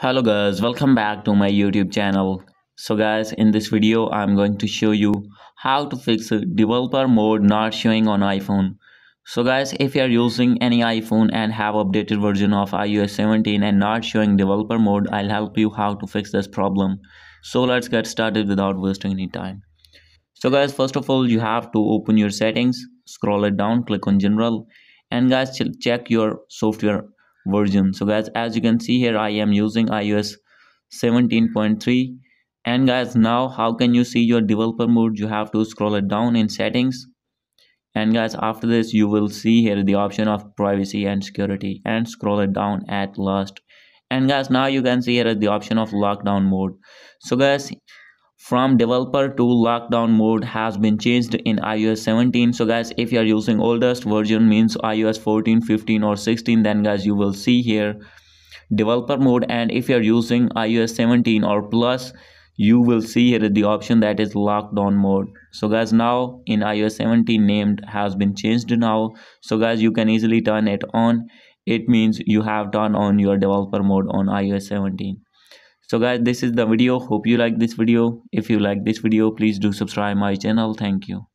hello guys welcome back to my youtube channel. So guys in this video i'm going to show you how to fix developer mode not showing on iphone. So guys if you are using any iphone and have updated version of ios 17 and not showing developer mode i'll help you how to fix this problem. So let's get started without wasting any time. So guys first of all you have to open your settings scroll it down click on general and guys check your software version. So guys as you can see here i am using ios 17.3 and guys now how can you see your developer mode? You have to scroll it down in settings. And guys after this you will see here the option of privacy and security and scroll it down at last. And guys now you can see here the option of lockdown mode. So guys from developer to lockdown mode has been changed in ios 17 so guys if you are using oldest version means ios 14 15 or 16 then guys you will see here developer mode. And if you are using ios 17 or plus you will see here the option that is lockdown mode. So guys now in ios 17 named has been changed now. So guys you can easily turn it on. It means you have turned on your developer mode on ios 17 so guys this is the video. Hope you like this video. If you like this video please do subscribe my channel. Thank you